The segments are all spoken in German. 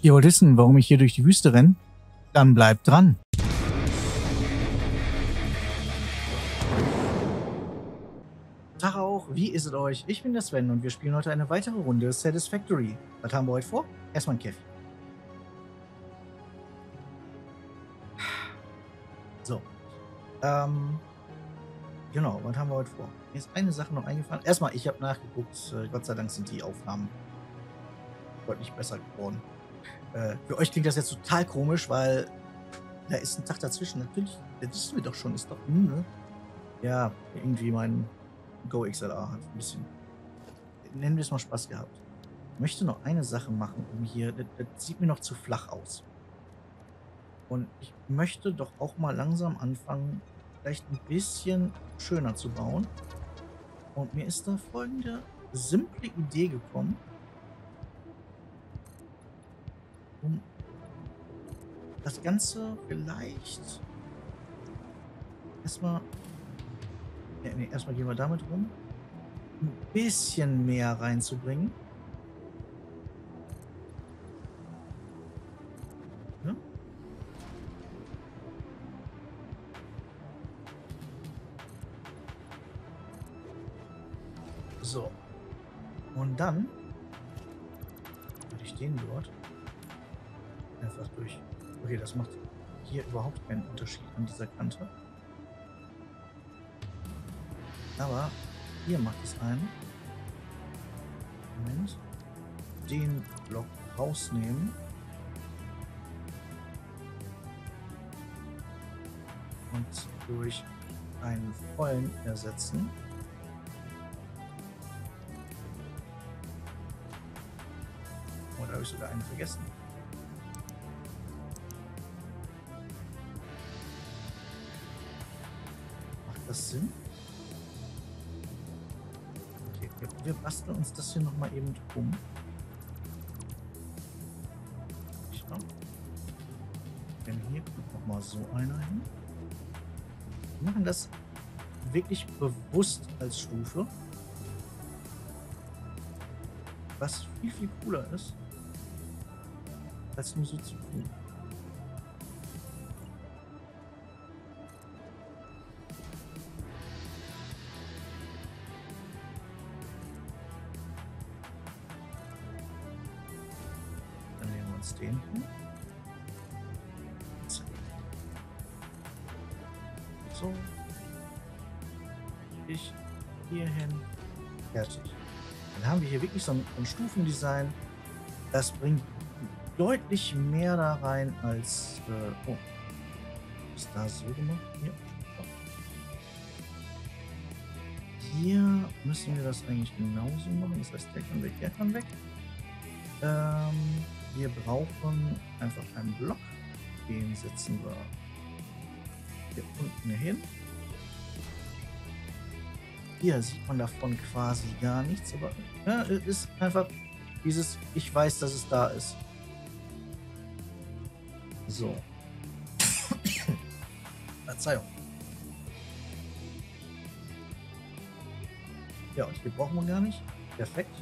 Ihr wollt wissen, warum ich hier durch die Wüste renne? Dann bleibt dran. Tag auch, wie ist es euch? Ich bin der Sven und wir spielen heute eine weitere Runde Satisfactory. Was haben wir heute vor? Erstmal ein Kaffee. So. Ähm, genau, was haben wir heute vor? Mir ist eine Sache noch eingefallen. Erstmal, ich habe nachgeguckt. Äh, Gott sei Dank sind die Aufnahmen deutlich besser geworden. Äh, für euch klingt das jetzt total komisch, weil da ist ein Tag dazwischen. Natürlich, das wissen wir doch schon, ist doch. Hm, ne? Ja, irgendwie mein Go XLR hat ein bisschen, nennen wir es mal Spaß gehabt. Ich möchte noch eine Sache machen, um hier, das, das sieht mir noch zu flach aus. Und ich möchte doch auch mal langsam anfangen, vielleicht ein bisschen schöner zu bauen. Und mir ist da folgende simple Idee gekommen, das Ganze vielleicht erstmal. Ja, nee, erstmal gehen wir damit rum. Ein bisschen mehr reinzubringen. Überhaupt keinen Unterschied an dieser Kante. Aber hier macht es einen. Moment. Den Block rausnehmen. Und durch einen vollen ersetzen. Oder habe ich sogar einen vergessen? Das Sinn? Okay, wir, basteln uns das hier nochmal eben um. Denn hier kommt nochmal so einer hin. Wir machen das wirklich bewusst als Stufe. Was viel, viel cooler ist, als nur so zu tun. Wirklich so ein, ein Stufendesign. Das bringt deutlich mehr da rein als. Äh, oh. Ist da so gemacht? Hier. Hier müssen wir das eigentlich genauso machen. Das heißt, der kann weg, der kann weg. Ähm, wir brauchen einfach einen Block. Den setzen wir hier unten hin. Hier sieht man davon quasi gar nichts, aber ja, es ist einfach dieses, ich weiß, dass es da ist. So. Verzeihung. Ja, und hier brauchen wir gar nicht. Perfekt.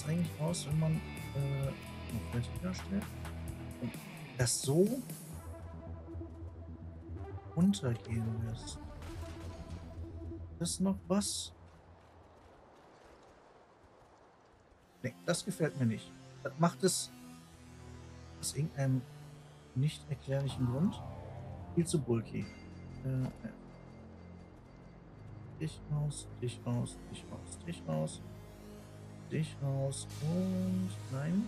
Das eigentlich aus, wenn man äh, noch? Und das so runtergehen lässt. Ist noch was? Nee, das gefällt mir nicht. Das macht es aus irgendeinem nicht erklärlichen Grund viel zu bulky. Äh, äh. dich raus, dich raus, dich raus, dich raus, dich raus und nein.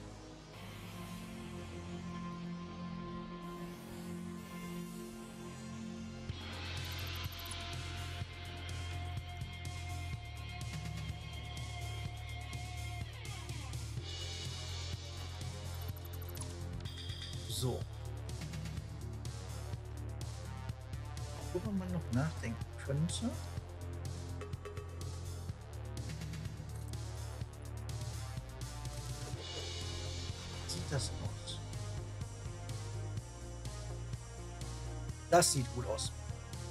Das aus? Das sieht gut aus.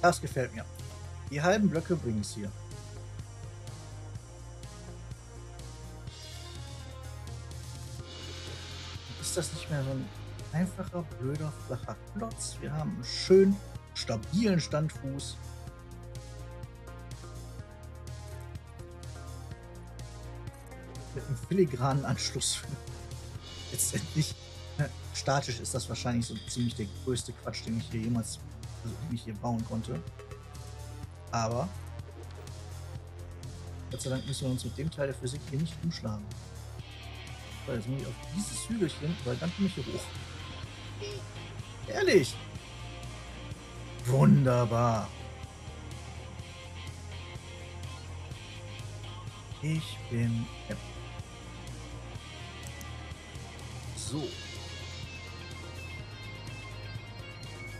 Das gefällt mir. Die halben Blöcke bringen es hier. Ist das nicht mehr so ein einfacher, blöder, flacher Klotz? Wir haben einen schön stabilen Standfuß. Mit einem filigranen Anschluss. Letztendlich äh, statisch ist das wahrscheinlich so ziemlich der größte Quatsch, den ich hier jemals also den hier bauen konnte. Aber Gott sei Dank müssen wir uns mit dem Teil der Physik hier nicht umschlagen. So, jetzt muss ich auf dieses Hügelchen, weil dann komme ich hier hoch. Ehrlich! Wunderbar. Ich bin So.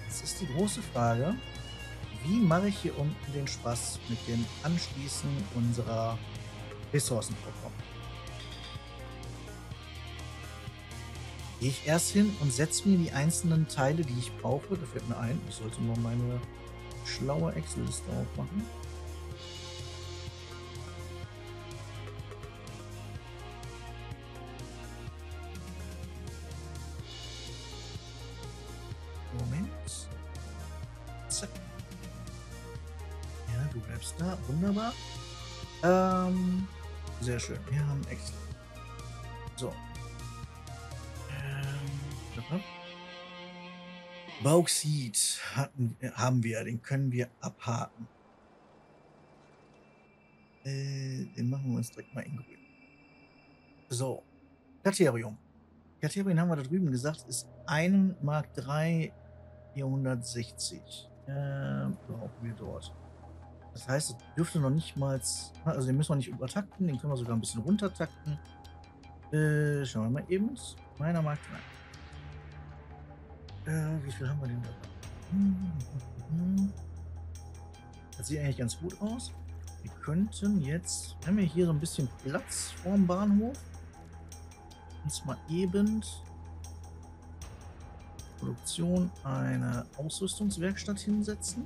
Jetzt ist die große Frage, wie mache ich hier unten den Spaß mit dem Anschließen unserer Ressourcenprogramme? Gehe ich erst hin und setze mir die einzelnen Teile, die ich brauche. Da fällt mir ein, ich sollte nur meine schlaue Excel-Liste aufmachen. Bauxit hatten, haben wir, den können wir abhaken. Äh, den machen wir uns direkt mal in grün. So, Katerium. Katerium haben wir da drüben gesagt, ist 1 Mark 3 460. Äh, brauchen wir dort. Das heißt, es dürfte noch nicht mal, also den müssen wir nicht übertakten, den können wir sogar ein bisschen runtertakten. Äh, schauen wir mal eben. Meiner Mark 3. Äh, wie viel haben wir denn da? Das sieht eigentlich ganz gut aus. Wir könnten jetzt, haben wir hier so ein bisschen Platz vorm Bahnhof, uns mal eben Produktion eine Ausrüstungswerkstatt hinsetzen.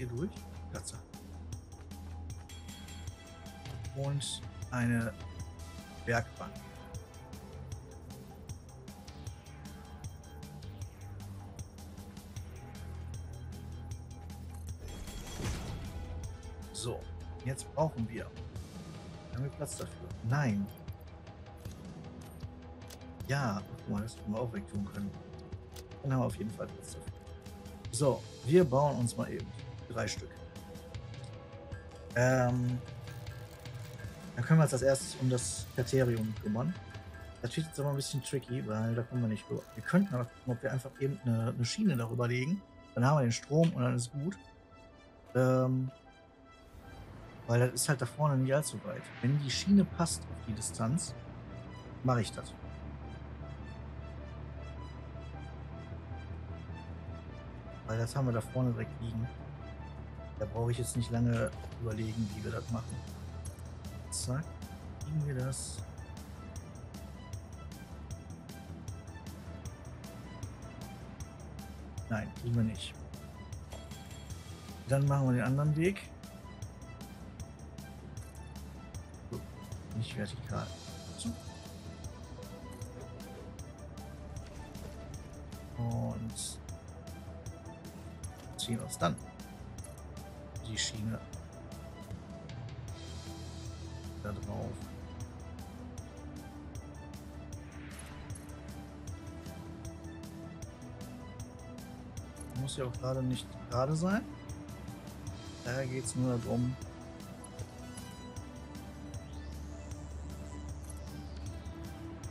Hier durch. Platze. Und eine Werkbank. So, jetzt brauchen wir. Haben wir Platz dafür? Nein. Ja, guck mal, das hätten wir auch wegtun können. Dann haben wir auf jeden Fall Platz dafür. So, wir bauen uns mal eben drei Stück. Ähm, dann können wir uns als erstes um das Kriterium kümmern. Das wird jetzt aber ein bisschen tricky, weil da kommen wir nicht rüber. Wir könnten aber gucken, ob wir einfach eben eine, eine Schiene darüber legen. Dann haben wir den Strom und dann ist gut. Ähm, weil das ist halt da vorne nicht allzu weit. Wenn die Schiene passt auf die Distanz, mache ich das. Weil das haben wir da vorne direkt liegen. Da brauche ich jetzt nicht lange überlegen, wie wir das machen. Zack, kriegen wir das. Nein, kriegen wir nicht. Dann machen wir den anderen Weg. Nicht vertikal. Und ziehen uns dann die Schiene da drauf. Muss ja auch gerade nicht gerade sein. Da geht es nur darum,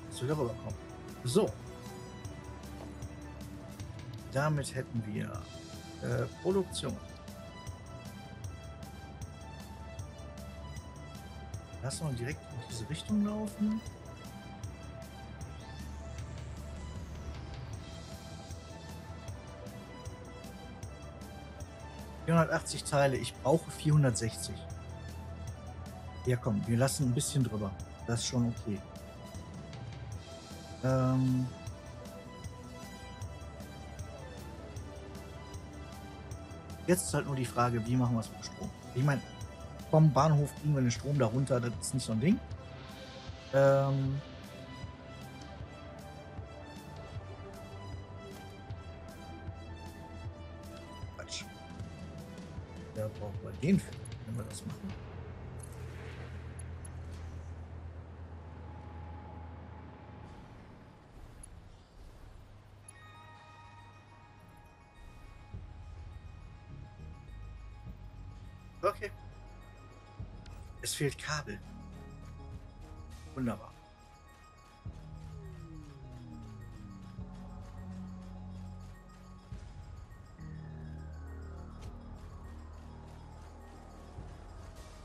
dass wir darüber kommen. So. Damit hätten wir äh, Produktion. Lass mal direkt in diese Richtung laufen. ...480 Teile, ich brauche 460. Ja komm, wir lassen ein bisschen drüber. Das ist schon okay. Ähm... Jetzt ist halt nur die Frage, wie machen wir es mit Strom? Ich meine, vom Bahnhof kriegen wir den Strom darunter, das ist nicht so ein Ding. Ähm. Quatsch. Da brauchen wir den für, Kabel. Wunderbar.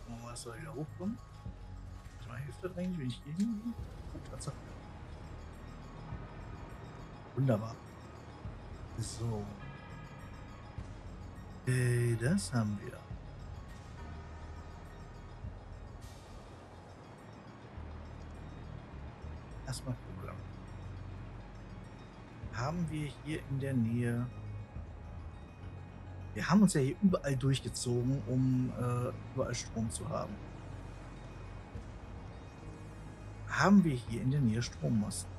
Oh, was soll wieder hochkommen? Mal hilft das eigentlich, wenn ich Tatsache. Wunderbar. So. Äh, das haben wir. Haben wir hier in der Nähe. Wir haben uns ja hier überall durchgezogen, um äh, überall Strom zu haben. Haben wir hier in der Nähe Strommasten?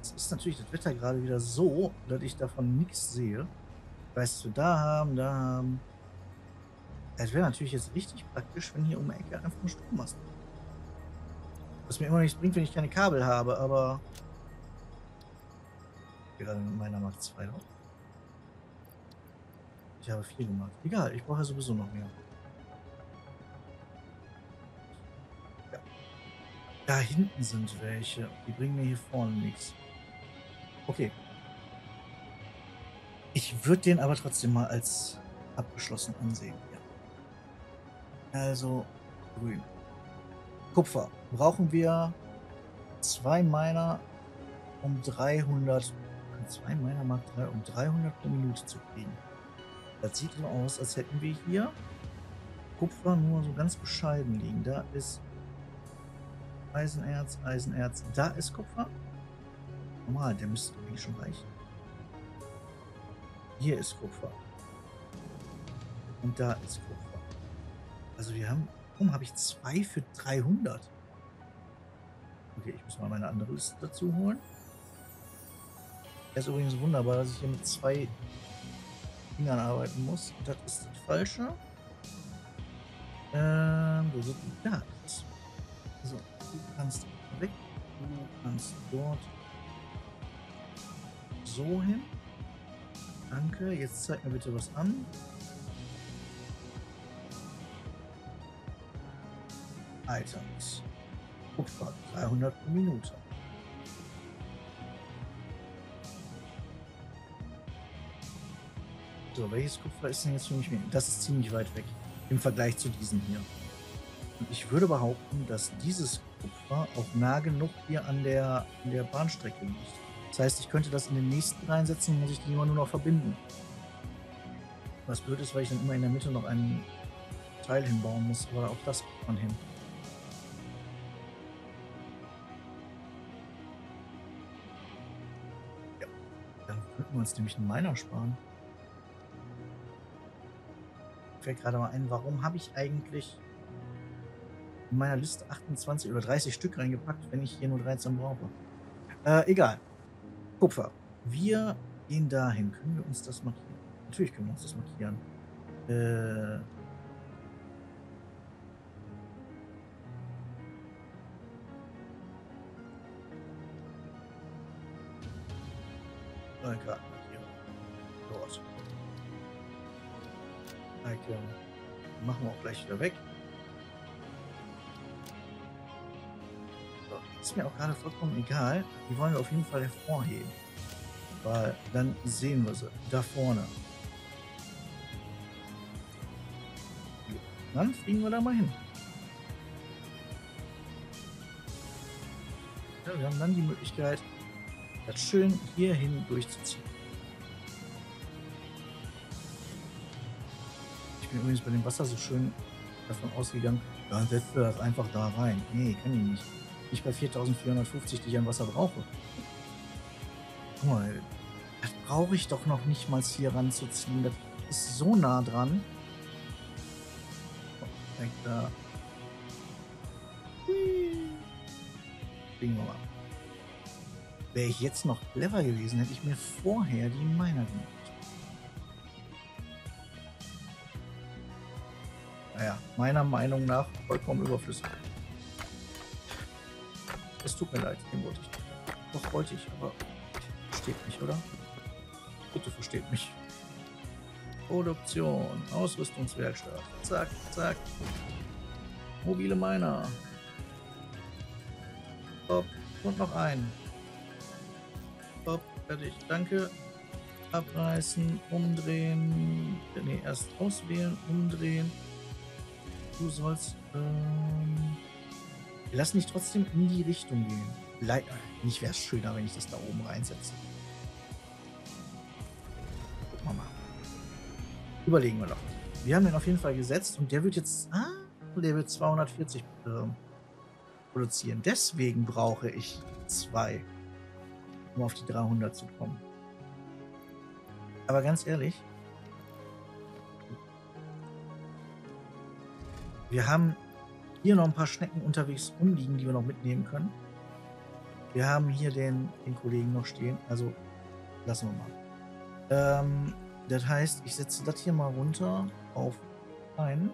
Es ist natürlich das Wetter gerade wieder so, dass ich davon nichts sehe. Ich weiß, was wir da haben, da haben. Es wäre natürlich jetzt richtig praktisch, wenn hier um die Ecke einfach ein Strommast. Was mir immer nichts bringt, wenn ich keine Kabel habe, aber. Gerade mit meiner macht 2 noch. Ich habe viel gemacht. Egal, ich brauche ja sowieso noch mehr. Ja. Da hinten sind welche. Die bringen mir hier vorne nichts. Okay. Ich würde den aber trotzdem mal als abgeschlossen ansehen. Ja. Also grün. Kupfer. Brauchen wir zwei Miner um 300. Zwei Miner Mark 3 um 300 pro Minute zu kriegen. Das sieht so aus, als hätten wir hier Kupfer nur so ganz bescheiden liegen. Da ist Eisenerz, Eisenerz. Da ist Kupfer. Normal, der müsste eigentlich schon reichen. Hier ist Kupfer. Und da ist Kupfer. Also wir haben... Warum habe ich zwei für 300? Okay, ich muss mal meine andere Liste dazu holen. Es ist übrigens wunderbar, dass ich hier mit zwei Fingern arbeiten muss. Das ist das Falsche. Ähm, wo sind die? So, du kannst weg. Du kannst dort so hin. Danke. Jetzt zeig mir bitte was an. Items. Kupfer 300 pro Minute. So, welches Kupfer ist denn jetzt für mich? Das ist ziemlich weit weg im Vergleich zu diesem hier. Und ich würde behaupten, dass dieses Kupfer auch nah genug hier an der, an der Bahnstrecke liegt. Das heißt, ich könnte das in den nächsten reinsetzen, muss ich die immer nur noch verbinden. Was blöd ist, weil ich dann immer in der Mitte noch einen Teil hinbauen muss, aber auch das kommt man hin. Ja, dann könnten wir uns nämlich einen Miner sparen. Fällt gerade mal ein, warum habe ich eigentlich in meiner Liste 28 oder 30 Stück reingepackt, wenn ich hier nur 13 brauche? Äh, egal. Kupfer. Wir gehen dahin. Können wir uns das markieren? Natürlich können wir uns das markieren. Äh. Gradenmarkierung. Icon. Machen wir auch gleich wieder weg. Ist mir auch gerade vollkommen egal. Die wollen wir auf jeden Fall hervorheben. Weil dann sehen wir sie. Da vorne. Dann fliegen wir da mal hin. Ja, wir haben dann die Möglichkeit, das schön hierhin durchzuziehen. Bin übrigens bei dem Wasser so schön davon ausgegangen, ja, setzt du das einfach da rein. Nee, kann ich nicht. Ich bei 4450, die ich an Wasser brauche. Guck mal, das brauche ich doch noch nicht mal hier ranzuziehen. Das ist so nah dran. Oh, da. Fliegen wir mal. Wäre ich jetzt noch clever gewesen, hätte ich mir vorher die Miner gemacht. Naja, meiner Meinung nach vollkommen überflüssig. Es tut mir leid, den wollte ich. Doch wollte ich, aber versteht mich, oder? Bitte versteht mich. Produktion, Ausrüstungswerkstatt. Zack, zack. Mobile Miner. Hopp, und noch ein. Hopp, fertig. Danke. Abreißen, umdrehen. Ne, erst auswählen, umdrehen. Du sollst. Ähm, wir lassen dich trotzdem in die Richtung gehen. Leider. Nicht wäre es schöner, wenn ich das da oben reinsetze. Gucken wir mal. Überlegen wir doch. Wir haben den auf jeden Fall gesetzt und der wird jetzt. Ah, wird 240 äh, produzieren. Deswegen brauche ich zwei, um auf die 300 zu kommen. Aber ganz ehrlich, wir haben hier noch ein paar Schnecken unterwegs rumliegen, die wir noch mitnehmen können. Wir haben hier den, den Kollegen noch stehen, also lassen wir mal. Ähm, das heißt, ich setze das hier mal runter auf ein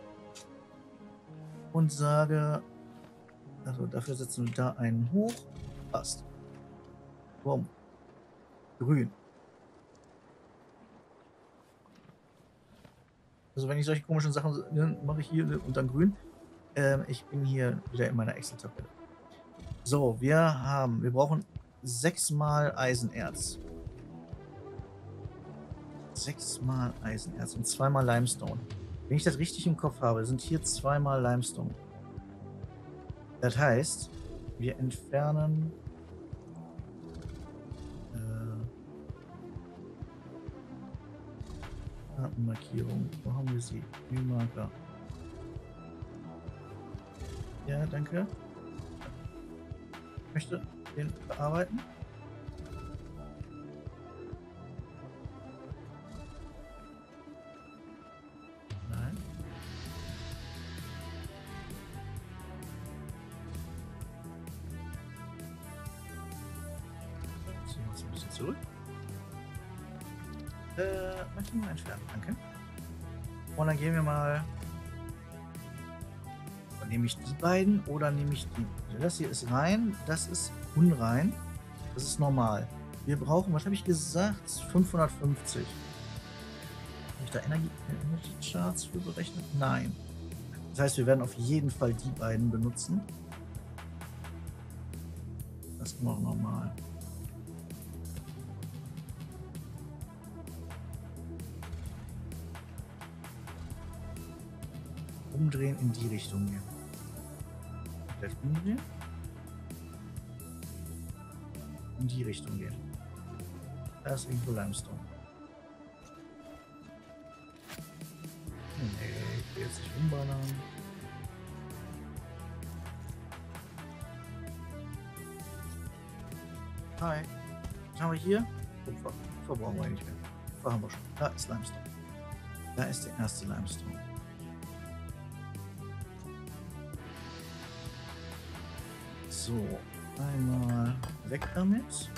und sage, also dafür setzen wir da einen hoch. Passt. Boom. Grün. Also wenn ich solche komischen Sachen ne, mache ich hier und dann grün. Ähm, ich bin hier wieder in meiner Excel-Tabelle. So, wir haben, wir brauchen sechsmal Eisenerz. Sechsmal Eisenerz und zweimal Limestone. Wenn ich das richtig im Kopf habe, sind hier zweimal Limestone. Das heißt, wir entfernen Kartenmarkierung. Wo haben wir sie? Marker. Ja, danke. Ich möchte den bearbeiten. Entfernen, danke. Und dann gehen wir mal. Nehme ich die beiden oder nehme ich die? Das hier ist rein, das ist unrein. Das ist normal. Wir brauchen, was habe ich gesagt? 550. Habe ich da Energie, Charts für berechnet? Nein. Das heißt, wir werden auf jeden Fall die beiden benutzen. Das ist noch normal. Umdrehen, in die Richtung gehen. Komplett umdrehen. In die Richtung gehen. Da ist irgendwo Limestone. Nee, ich will jetzt nicht umballern. Hi. Was haben wir hier? Kupfer. Kupfer brauchen wir nicht mehr. Kupfer haben wir schon. Da ist Limestone. Da ist der erste Limestone. So, einmal weg damit.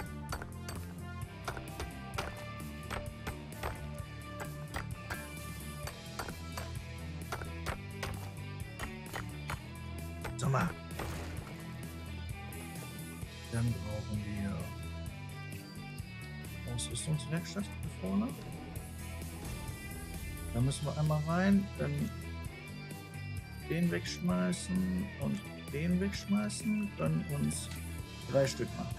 So mal. Dann brauchen wir Ausrüstungswerkstatt hier vorne. Da müssen wir einmal rein, dann den wegschmeißen und den wegschmeißen, dann uns drei Stück machen.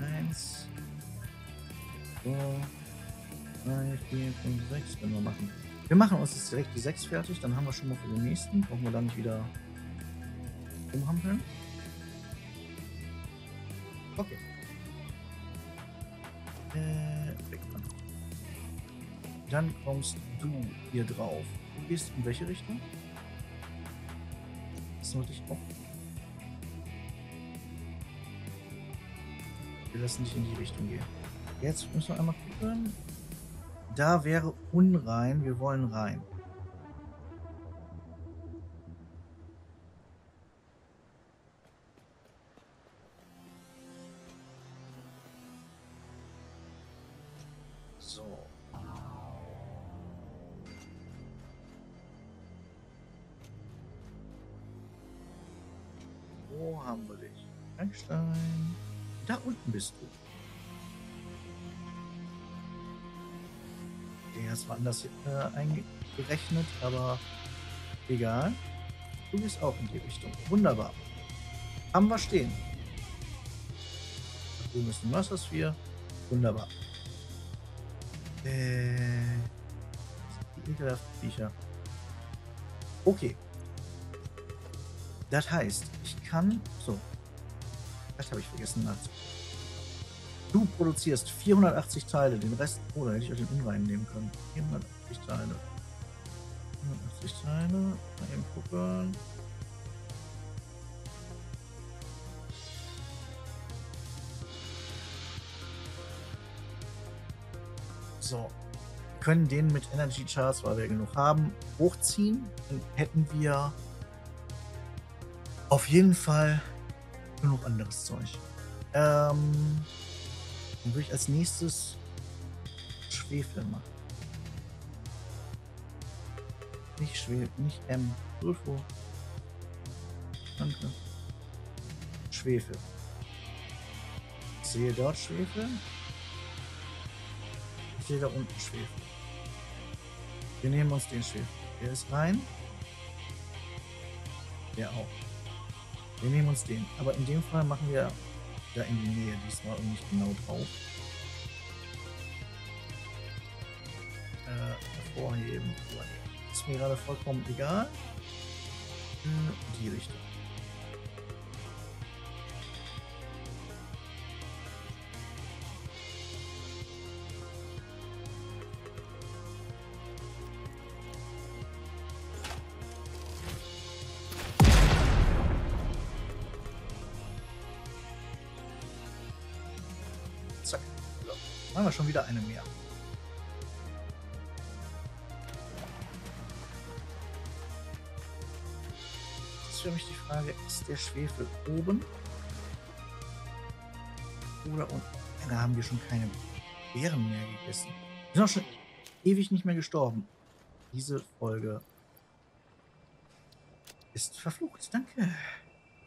Eins, zwei, drei, vier, fünf, sechs können wir machen. Wir machen uns jetzt direkt die sechs fertig, dann haben wir schon mal für den nächsten. Brauchen wir dann nicht wieder umhampeln. Okay. Äh. Dann kommst du hier drauf. Du gehst in welche Richtung? Sollte ich auch. Wir lassen dich in die Richtung gehen. Jetzt müssen wir einmal gucken. Da wäre unrein. Wir wollen rein. Einstein. Da unten bist du. Der ist woanders äh, eingerechnet, aber egal. Du gehst auch in die Richtung. Wunderbar. Haben wir stehen. Du müssen Wassersphäre. Wunderbar. Äh. Die Viecher. Okay. Das heißt, ich kann. So. Das habe ich vergessen. Du produzierst 480 Teile, den Rest. Oh, da hätte ich auch den Unrein nehmen können. 480 Teile. 480 Teile. Mal eben gucken. So. Wir können den mit Energy Charts, weil wir genug haben, hochziehen. Dann hätten wir auf jeden Fall genug anderes Zeug. Ähm, dann würde ich als nächstes Schwefel machen. Nicht Schwefel, nicht M. Sulfur. Danke. Schwefel. Ich sehe dort Schwefel. Ich sehe da unten Schwefel. Wir nehmen uns den Schwefel. Der ist rein. Der auch. Wir nehmen uns den. Aber in dem Fall machen wir da in die Nähe diesmal und nicht genau drauf. Äh, hervorheben. Ist mir gerade vollkommen egal. In die Richtung. Der Schwefel oben oder unten? Da haben wir schon keine Beeren mehr gegessen. Wir sind auch schon ewig nicht mehr gestorben. Diese Folge ist verflucht. Danke.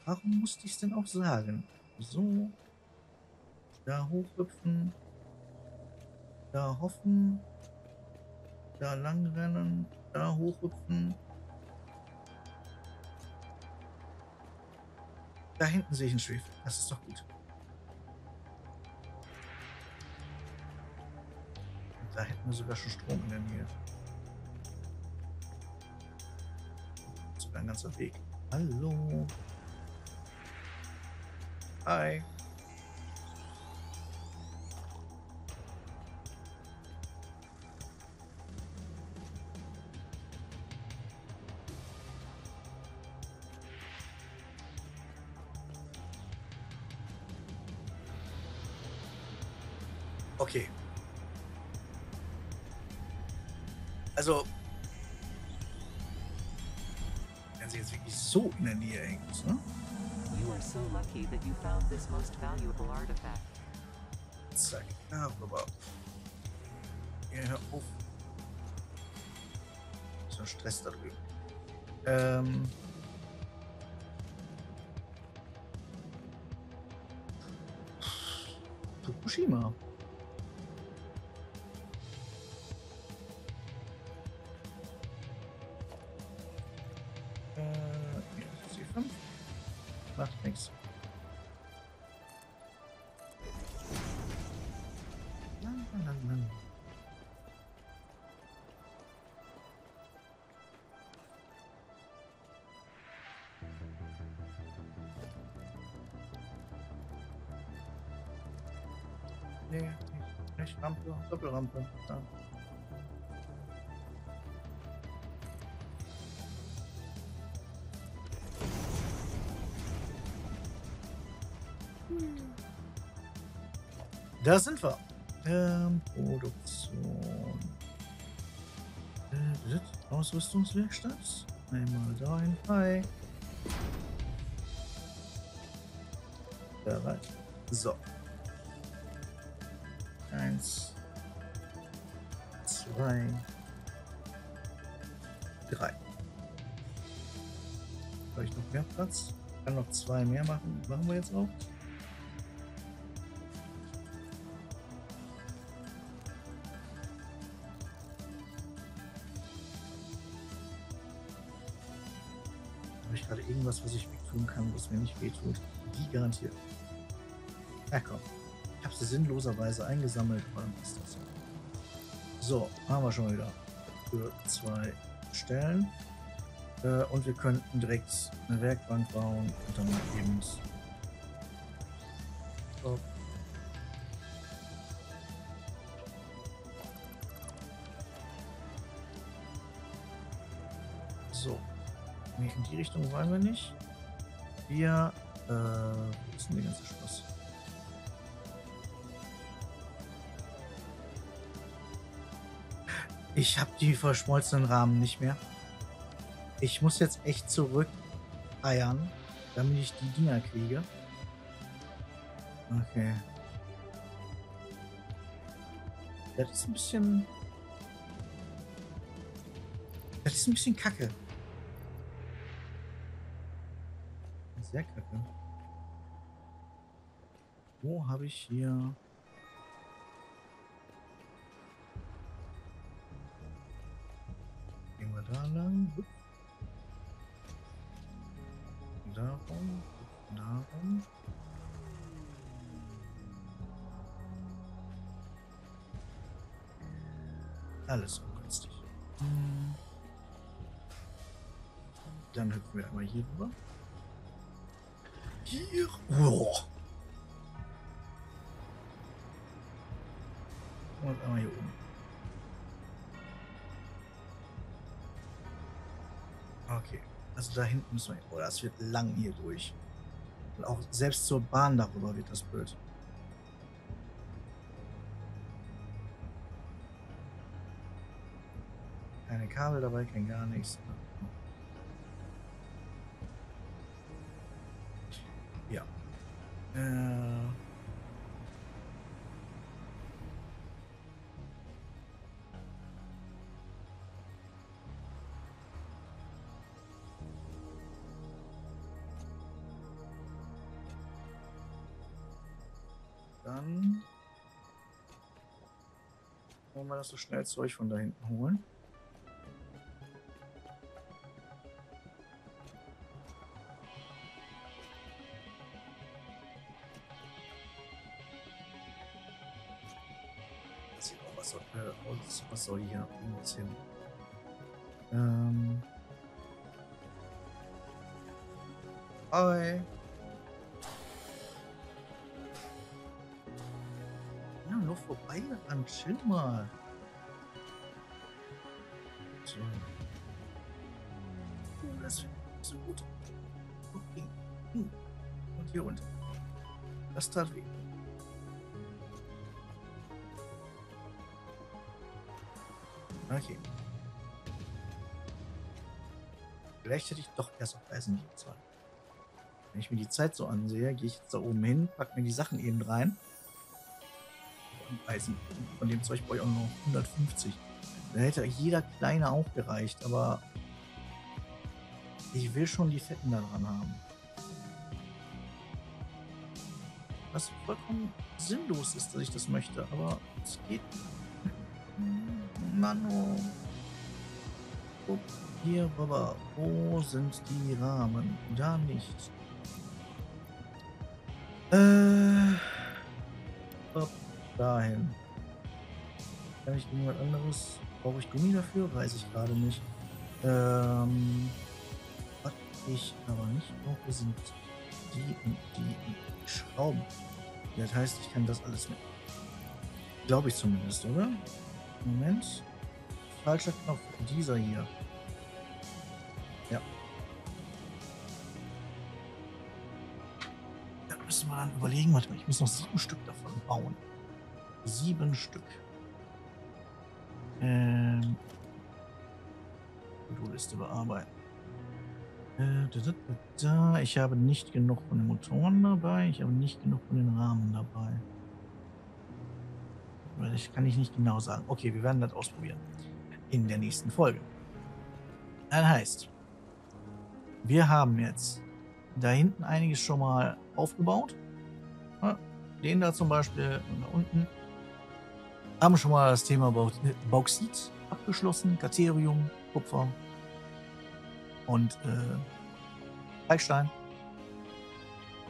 Warum musste ich es denn auch sagen? So. Da hochhüpfen. Da hoffen. Da langrennen. Da hochhüpfen. Da hinten sehe ich einen Schwefel. Das ist doch gut. Und da hätten wir sogar schon Strom in der Nähe. Sogar ein ganzer Weg. Hallo. Hi. Also, wenn sie jetzt wirklich so in der Nähe hängt, ne? You are so lucky that you found this most valuable artifact. Zack. Ja, hör auf. So ein Stress da drüben. Ähm. Fukushima. Rampe, Doppelrampe. Da. Hm. Da sind wir. Ähm, Produktion. Äh, Ausrüstungswerkstatt. Einmal dahin. Hi. Bereit. So. Eins. Zwei. Drei. Habe ich noch mehr Platz? Kann noch zwei mehr machen. Machen wir jetzt auch. Habe ich gerade irgendwas, was ich tun kann, was mir nicht wehtut? Die garantiert. Ja komm. Habe sie sinnloserweise eingesammelt. Warum ist das so? Haben wir schon wieder. Für zwei Stellen. Äh, und wir könnten direkt eine Werkbank bauen und dann eben. So. So. In die Richtung wollen wir nicht. Wir. Äh, wo ist denn der ganze Spaß? Ich habe die verschmolzenen Rahmen nicht mehr. Ich muss jetzt echt zurück eiern, damit ich die Dinger kriege. Okay. Das ist ein bisschen. Das ist ein bisschen kacke. Sehr kacke. Wo habe ich hier. Da lang. Darum. Darum. Alles ungünstig. Dann hüpfen wir einmal hier rüber. Hier. Oh. Und einmal hier oben. Okay. Also da hinten müssen wir. Oh, das wird lang hier durch. Und auch selbst zur Bahn darüber wird das blöd. Keine Kabel dabei, kein gar nichts. Ja. Äh. Dann wollen wir das so schnell Zeug von da hinten holen. Auch was soll, äh, aus, was soll hier hin? Ähm. Hi. An Chill mal. So. Oh, das so gut. Okay. Hm. Und hier unten. Das tat weh. Okay. Vielleicht hätte ich doch erst auf Eisen nicht bezahlt. Wenn ich mir die Zeit so ansehe, gehe ich jetzt da oben hin, pack mir die Sachen eben rein. Eisen. Von dem Zeug brauche ich auch noch 150. Da hätte jeder kleine auch gereicht, aber ich will schon die Fetten da dran haben. Was vollkommen sinnlos ist, dass ich das möchte, aber es geht. Mano. Guck hier rüber. Wo sind die Rahmen? Da nicht. Äh. Dahin. Kann ich irgendwas anderes? Brauche ich Gummi dafür? Weiß ich gerade nicht. Ähm. Was ich aber nicht brauche, sind die und die Schrauben. Das heißt, ich kann das alles mit. Glaube ich zumindest, oder? Moment. Falscher Knopf. Dieser hier. Ja. müssen wir dann überlegen. Warte mal, ich muss noch sieben Stück davon bauen. Sieben Stück. Ähm. To-Do-Liste bearbeiten. Äh. Ich habe nicht genug von den Motoren dabei. Ich habe nicht genug von den Rahmen dabei. Weil Ich kann ich nicht genau sagen. Okay, wir werden das ausprobieren. In der nächsten Folge. Das heißt, wir haben jetzt da hinten einiges schon mal aufgebaut. Den da zum Beispiel und da unten. Haben schon mal das Thema Bau- Bauxit abgeschlossen. Katerium, Kupfer und äh.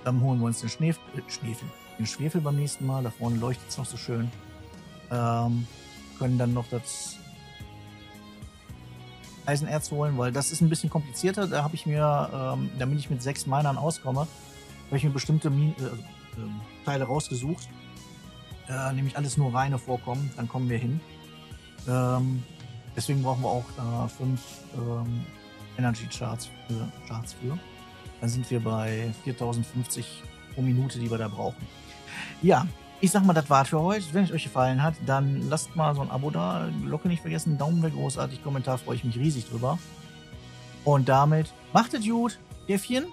Dann holen wir uns den Schnef äh, Schwefel, den Schwefel beim nächsten Mal. Da vorne leuchtet es noch so schön. Ähm, können dann noch das Eisenerz holen, weil das ist ein bisschen komplizierter. Da habe ich mir, ähm, damit ich mit sechs Minern auskomme, habe ich mir bestimmte Min äh, äh, Teile rausgesucht. Äh, nämlich alles nur reine Vorkommen, dann kommen wir hin. Ähm, deswegen brauchen wir auch äh, fünf ähm, Energy Charts für, Charts für. Dann sind wir bei 4050 pro Minute, die wir da brauchen. Ja, ich sag mal, das war's für heute. Wenn es euch gefallen hat, dann lasst mal so ein Abo da. Glocke nicht vergessen, Daumen wäre großartig, Kommentar freue ich mich riesig drüber. Und damit macht es gut, Käffchen.